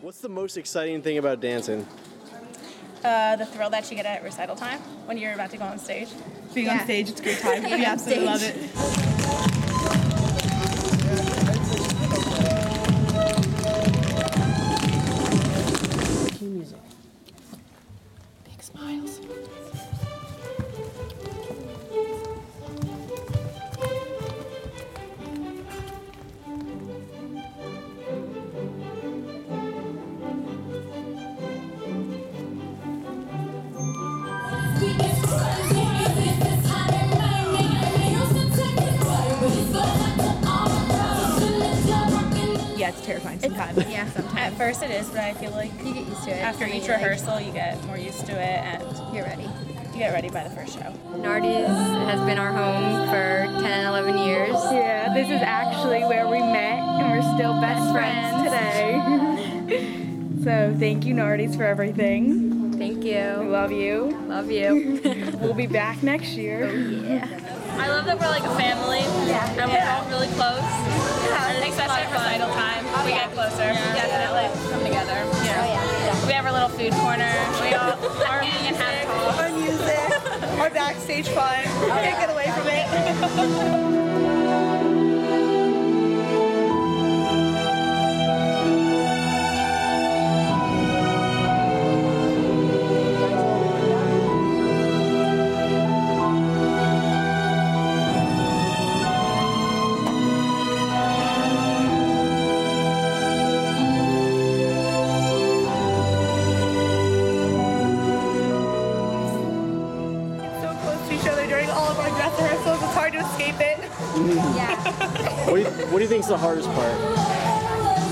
What's the most exciting thing about dancing? Uh, the thrill that you get at recital time when you're about to go on stage. Being Yeah. on stage, it's a great time. Being we absolutely love it. Yeah, it's terrifying sometimes. Yeah, At first it is, but I feel like You get used to it. after each you're like, rehearsal you get more used to it and you're ready. you get ready by the first show. Nardi's has been our home for 10, 11 years. Yeah, this is actually where we met, and we're still best friends today. so thank you, Nardi's, for everything. Thank We you. love you. Love you. We'll be back next year. Oh, yeah. I love that we're like a family Yeah. and we're all really close. And especially at recital time, we get closer. Definitely come together. Oh, yeah. We have our little food corner. We all are and have talk. Our music, our backstage fun. Can't get away from it. Hard to escape it. Yeah. What do you, what do you think is the hardest part?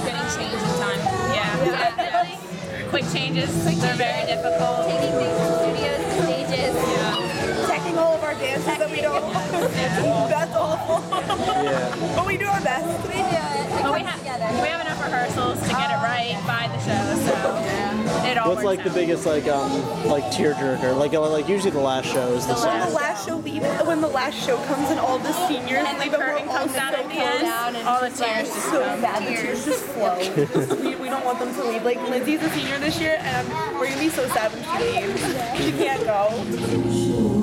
Getting change in time. Yeah. Definitely. Quick changes. They're very difficult. Taking things from studios to stages. Checking all of our dances that we don't. That's awful. Yeah. but we do our best. We do it. We But we come have together. we have enough rehearsals to get it oh, right by the show, so it all What's works like the biggest like um like tearjerker? Like uh, like usually the last show is the When saddest. the last show leave, when the last show comes and all the seniors and the leave, and we're curtain all comes down so at the end. down and all the tears just so come. bad. The tears just flow. we, we don't want them to leave. Like Lindsay's a senior this year, and we're gonna be so sad when she leaves. She can't go.